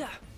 Yeah.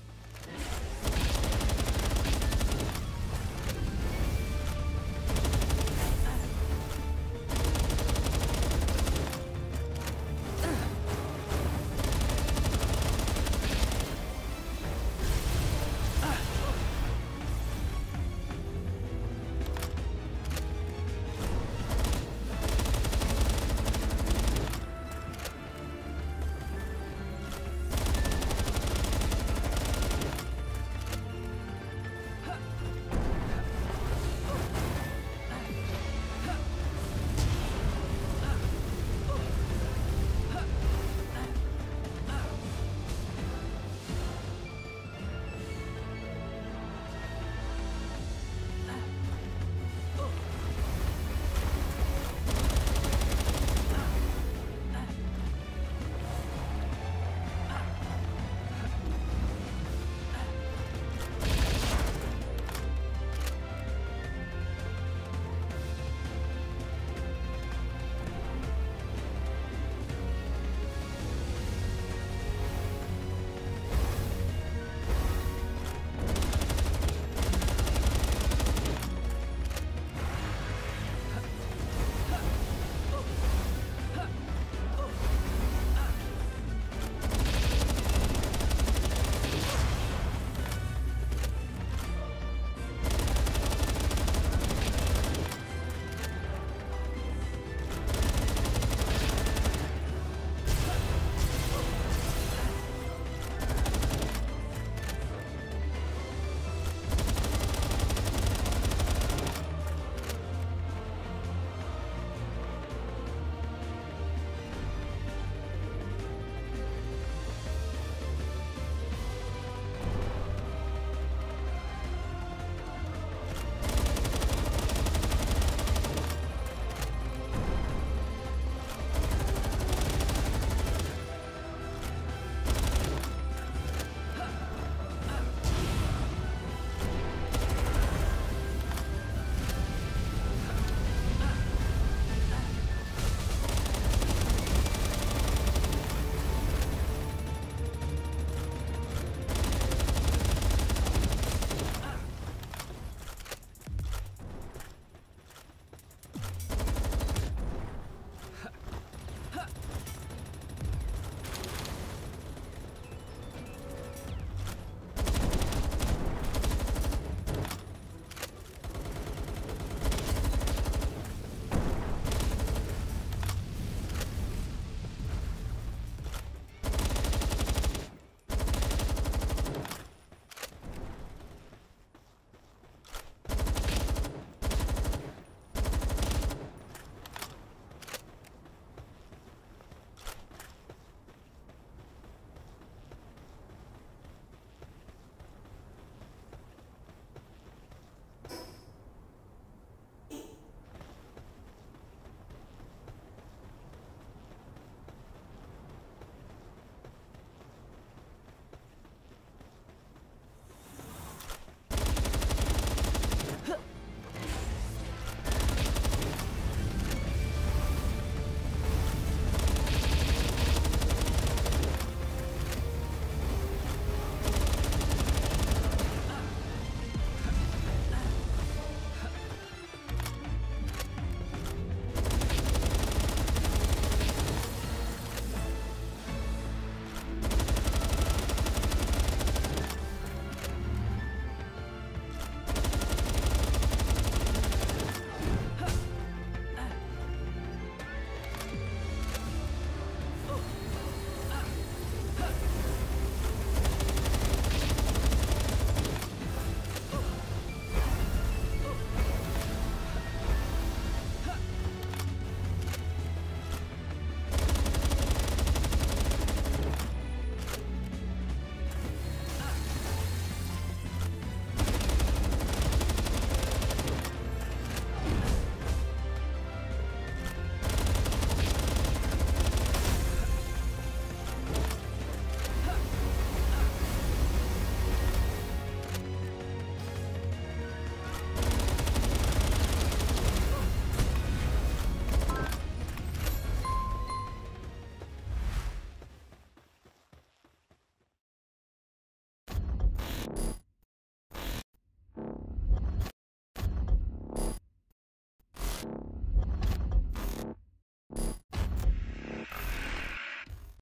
You